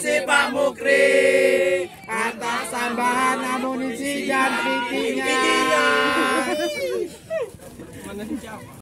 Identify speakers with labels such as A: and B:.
A: Si Pak Mukri. Atas tambahan amunisi dan pikirnya.